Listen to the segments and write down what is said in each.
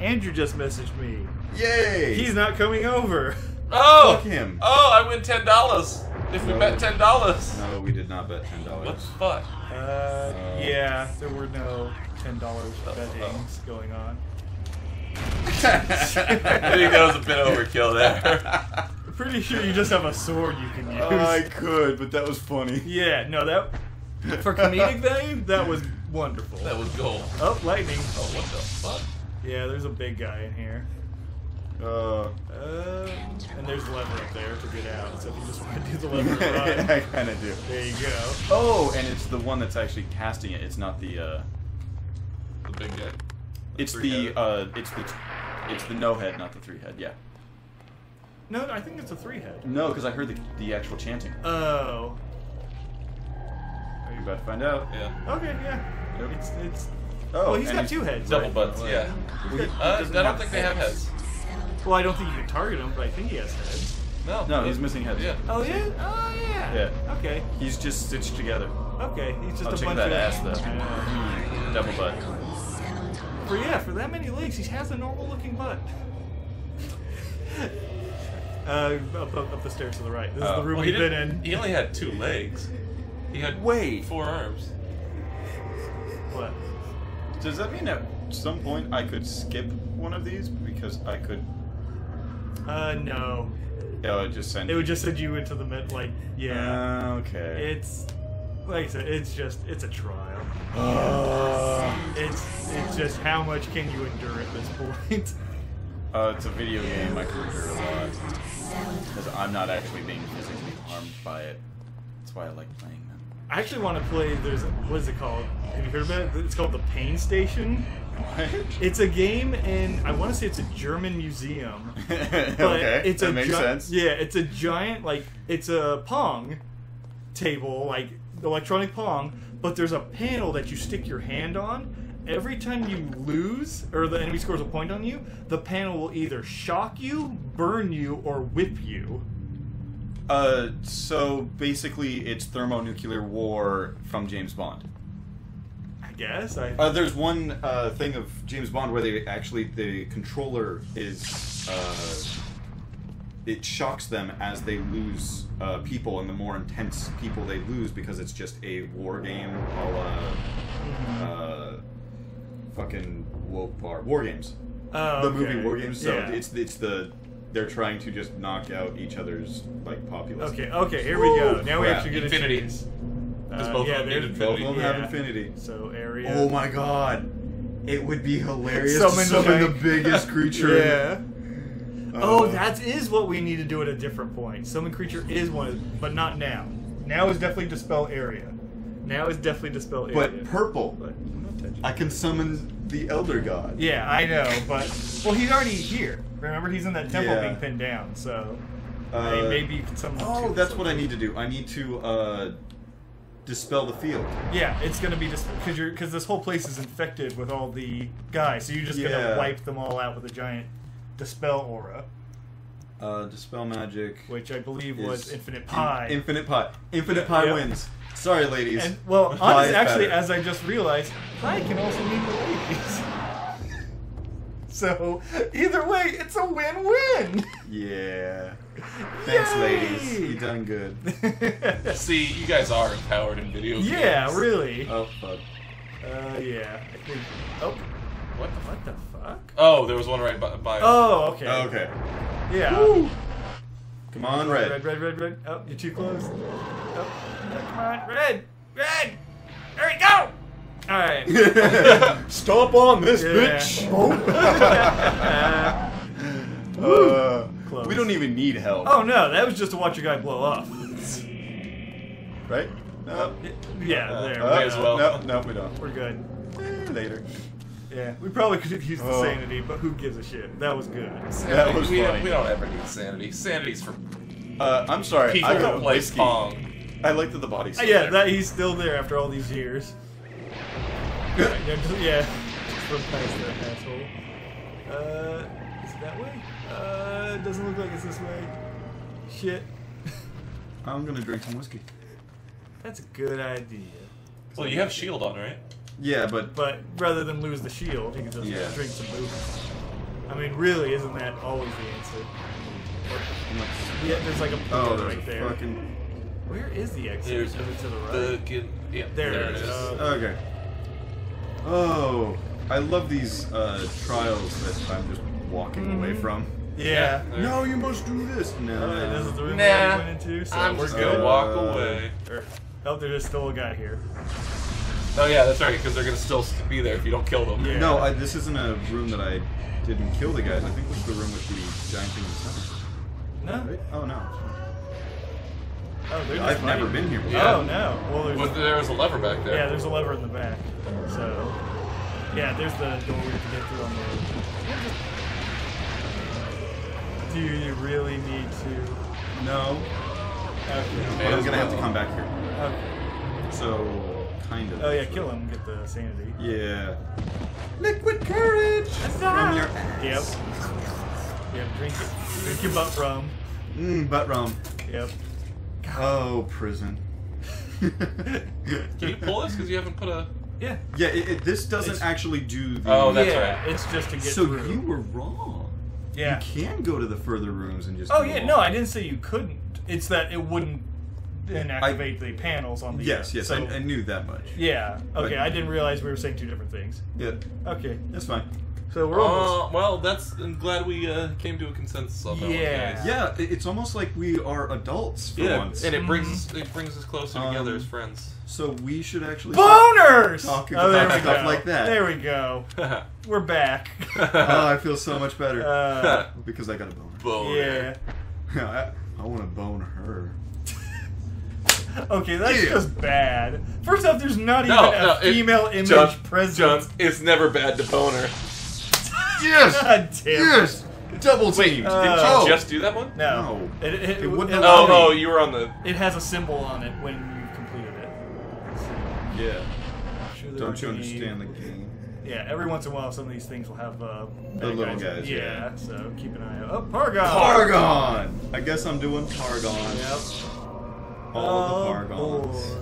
Andrew just messaged me. Yay! He's not coming over. Oh! Fuck him. Oh, I win ten dollars. If we No. bet ten dollars. No, we did not bet ten dollars. What dollars. the fuck? Uh, yeah, there were no ten dollars Oh, bettings going on. I think that was a bit overkill there. I'm pretty sure you just have a sword you can use. I could, but that was funny. yeah, no, that for comedic value, that was wonderful. that was gold. oh, lightning. Oh, what the fuck? Yeah, there's a big guy in here. Uh, Uh, and there's a lever up there to get out. So if you just want to do the lever and run, I kind of do. there you go. Oh, and it's the one that's actually casting it. It's not the. uh The big guy. It's three-headed. the. uh It's the. It's the no head, not the three head. Yeah. No, I think it's a three head. No, because I heard the the actual chanting. Oh. Are you about to find out? Yeah. Okay, yeah. Yep. It's it's. Oh, well, he's and got he's- two heads. Double right? butts, yeah. Well, he- he Uh, I doesn't don't think they have heads. Well, I don't think you can target him, but I think he has heads. No. No, he's missing heads. Yeah. Oh yeah. Oh yeah. Yeah. Okay. He's just stitched together. Okay. He's just Oh, a check bunch that of ass, though. Uh, Double butt. for yeah, for that many legs, he has a normal looking butt. uh, up, up, up the stairs to the right. This is Oh, the room well, he we've been didn't- in. He only had two legs. He had Wait. four arms. What? Does that mean at some point I could skip one of these because I could? Uh, no. Oh, it just sent. It would just send you into the mid. Like, yeah. Uh, okay. It's like I said, it's just it's a trial. Uh, It's it's just how much can you endure at this point? uh, it's a video game. I can endure a lot because I'm not actually being physically harmed by it. That's why I like playing them. I actually want to play. There's what is it called? Have you heard about it? It's called the PainStation. What? It's a game, and I want to say it's a German museum. But okay, it's that a makes sense. Yeah, it's a giant like it's a pong table, like electronic pong, but there's a panel that you stick your hand on. Every time you lose or the enemy scores a point on you, the panel will either shock you, burn you, or whip you. Uh, so basically, it's thermonuclear war from James Bond. I guess I. Uh, there's one uh, thing of James Bond where they actually the controller is uh, it shocks them as they lose uh, people, and the more intense people they lose because it's just a war game, a la uh, fucking woke bar war games, Oh, the movie okay. war games. So Yeah. it's it's the they're trying to just knock out each other's like populace. Okay, okay, here we go. Now we crap. actually get Infinity. a choose. Because Uh, both yeah, of them there's- Both of them have Yeah. infinity. So area. Oh my god. It would be hilarious Summon to summon the giant- biggest creature. Yeah. Oh, Uh, that is what we need to do at a different point. Summon creature is one, of, but not now. Now is definitely dispel area. Now is definitely dispel area. But purple. But I'm not touching. I can summon the Elder God. yeah, I know, but well, he's already here. Remember, he's in that temple Yeah. being pinned down. So I Uh, mean, maybe you can summon. Oh, two that's or what I need to do. I need to uh, dispel the field. Yeah, it's gonna be just because you're because this whole place is infected with all the guys, so you're just Yeah. gonna wipe them all out with a giant dispel aura, Uh, dispel magic. which I believe was is infinite in- infinite pie. Infinite Yeah, pie yep. wins. Sorry, ladies. And well, Pie honestly, actually, better. as I just realized, pie can also mean the ladies. so either way, it's a win-win. yeah. Thanks, Yay! ladies. You done good. See, you guys are empowered in video games. yeah, really. Oh fuck. Uh, yeah. I think. Oh, What the fuck? what the fuck? Oh, there was one right by. by Oh, okay. Okay. Yeah. Woo. Come on, Red, red. red, red, red. Oh, you're too close. Oh, come on, red, red. There we go. All right. Stop on this, Yeah. bitch. Uh, Uh, Close. we don't even need help, oh no, that was just to watch your guy blow up. right? No. Yeah, Uh, there. May we as well. No, no, we don't. We're good. Eh, Later. Yeah, we probably could have used the Oh. sanity, but who gives a shit? That was good. That was we, funny. We don't ever need sanity. Sanity's for Uh, I'm sorry. people I who got play. Pong. I like that the body's Uh, still yeah, there. that he's still there after all these years. Alright, yeah, just, yeah, just run past that asshole. Uh, is it that way? Uh, it doesn't look like it's this way. Shit. I'm gonna drink some whiskey. That's a good idea. Well, you have shield on, right? Yeah, but But rather than lose the shield, you can just Yeah. drink some booze. I mean, really, isn't that always the answer? Yeah, there's like a oh, there's right a there. fucking. Where is the exit? There's is it to the right? the. Yeah, There there it it is. is. Uh, Okay. Oh, I love these uh, trials that I'm just walking away Mhm. from. yeah. There. No, you must do this. No. Alright, this is the room Nah, that we went into, so I'm we're just gonna walk Uh, away. Or- oh, there's still a guy here. Oh yeah, that's right, because they're gonna still be there if you don't kill them. Yeah. No, I, this isn't a room that I didn't kill the guys. I think this is the room with the giant thing in the center. No. Right? Oh no. Oh, they're I've never fighting. been here oh, before. Yeah. Oh no. Well, there's But there was a lever back there. yeah, there's a lever in the back. So yeah, there's the door we have to get through on the. Do you really need to? No. Okay. But I'm gonna have to come back here. okay. So, kind of. Oh yeah, kill him. Get the sanity. Yeah. Liquid courage from ah! your ass. Yep. Yep. Drink it. Drink your butt rum. Mmm, butt rum. Yep. Oh, prison. Can you pull this? Because you haven't put a. Yeah. yeah, it, it, this doesn't It's- actually do the. Oh, that's yeah, right. It's just to get so through. you were wrong. Yeah. You can go to the further rooms and just. Oh yeah, on. no, I didn't say you couldn't. It's that it wouldn't inactivate the panels on the. Yes, yes, so, I, I knew that much. Yeah. Okay, But- I didn't realize we were saying two different things. Yeah, Okay, that's fine. so we're almost. Uh, well, that's. I'm glad we uh, came to a consensus on that Yeah. one. Yeah, it's almost like we are adults for Yeah, once. and it brings Mhm. us it brings us closer Um, together as friends. so we should actually. Boners! Talking oh, there about we stuff go. like that. There we go. We're back. oh, I feel so much better Uh, because I got a boner. Boner. yeah. I, I want to bone her. Okay, that's Yeah. just bad. First off, there's not even No, a no, it- female image Jon, present. Jon, it's never bad to boner. Yes, God damn. yes, double teamed. uh, Did oh. you just do that one? No. No. It, it, It it, wouldn't it- allow Oh, oh, you were on the. it has a symbol on it when you completed it. yeah. Sure Don't you understand the game? Yeah, every once in a while, some of these things will have uh, The bad little guys, Yeah, yeah. so keep an eye out. Oh, Pargon. Pargon. I guess I'm doing Pargon. Yep. All Oh, the Pargons. boy.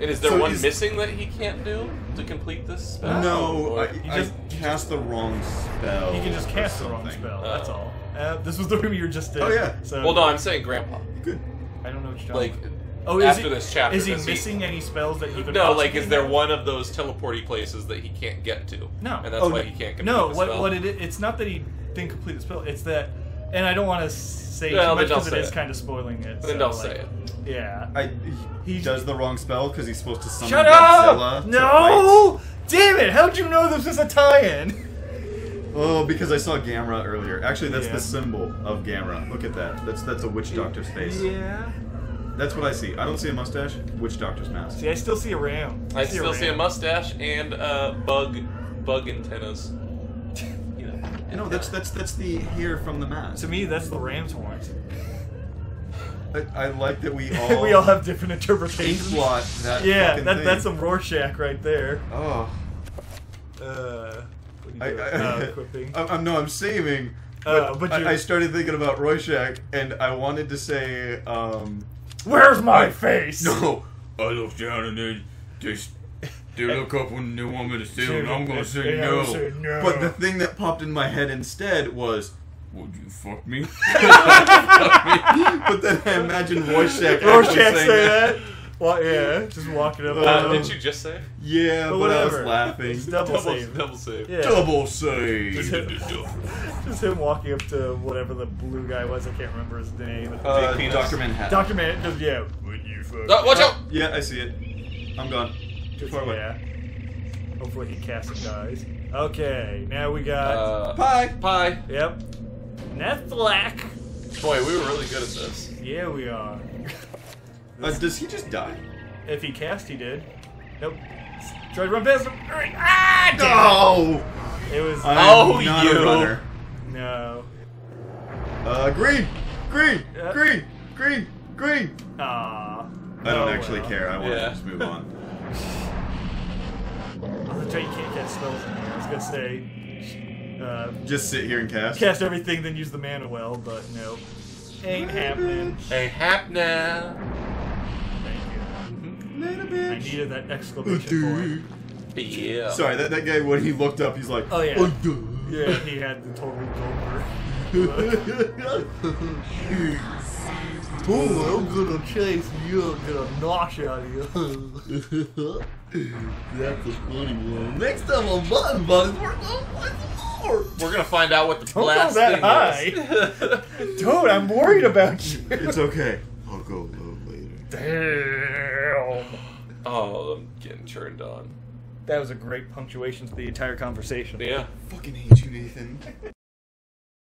And is there So one is- missing that he can't do to complete this spell? No, Or- I, You I just- cast the wrong spell. You can just cast the wrong spell. Oh. That's all. Uh, this was the room you were just in. Oh, yeah. So well, no, I'm saying Grandpa. Good. I don't know what you're talking Like, about. Oh, is after he, this chapter, is he does he- missing any spells that he could? no, like, is there one of those teleporty places that he can't get to? No. and that's Oh, why no. he can't complete No, the what spell? what it is, it's not that he didn't complete the spell. It's that, and I don't want to say Well, too much because it say it. kind of spoiling it. Then so, don't like, say it. Yeah. I, he, He- does the wrong spell because he's supposed to summon Shut Godzilla. up! No! Damn it! How'd you know this was a tie-in? Oh, because I saw Gamera earlier. Actually, that's Yeah. the symbol of Gamera. Look at that. That's that's a witch doctor's face. Yeah. That's what I see. I don't see a mustache. Witch doctor's mask. See, I still see a ram. I still see a ram. mustache and uh, bug bug antennas. You know. No, that's that's that's the hair from the mask. To me, that's the ram's horns. I, I like that we all we all have different interpretations. blot that. Yeah, that, thing. that's some Rorschach right there. Oh, Uh, what I, are you doing? I, uh, equipping. I, I'm no, I'm saving. Uh, But, but I, I started thinking about Rorschach, and I wanted to say, um, Where's my face? no. I looked down and they just they look up when they want me to steal, and I'm gonna say no. Say no. But the thing that popped in my head instead was, "Would you fuck me?" but then I imagine Rorschach. Rorschach actually say saying that. Well, yeah, just walking up. Uh, to didn't him. you just say? Yeah, But but, I was whatever. laughing. It's double, Double, save. double save. Yeah. Double save. Just him, just him walking up to whatever the blue guy was. I can't remember his name. Uh, Doctor Manhattan. Doctor Man. Just, yeah. Would you fuck? Uh, watch out! Yeah, I see it. I'm gone. Too far away. Yeah. Hopefully he casts and dies. Okay, now we got. Uh, Pie. pie. yep. Nethlek. Boy, we were really good at this. Yeah, we are. Uh, does he just die? If he cast, he did. Nope. Try to run past him. Ah! No. it. It was. I'm Oh, not you. a runner. no. Uh, green, green, Yeah. green, green, green. Ah. I don't Oh, actually well. care. I want Yeah. to just move on. Oh, that's right, you can't cast spells in here. I was gonna say, uh, Just sit here and cast. cast everything, then use the mana well, but no. Ain't happening. Hey, hap now. Thank you. I needed that exclamation point. Yeah. Sorry, that, that guy when he looked up, he's like, Oh, yeah. duh." Yeah, he had the total Goldberg. Oh, I'm gonna chase you. I'm gonna knock out of you. That's a funny one. Next time on Button Buddies, we're gonna play some more. We're gonna find out what the Don't go blast that thing is. Dude, I'm worried about you. it's okay. I'll go low later. Damn. oh, I'm getting turned on. That was a great punctuation to the entire conversation. Yeah. Fucking hate you, Nathan.